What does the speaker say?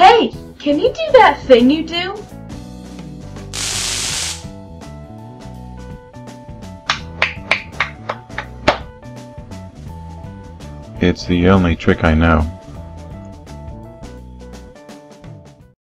Hey, can you do that thing you do? It's the only trick I know.